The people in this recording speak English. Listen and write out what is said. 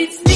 It's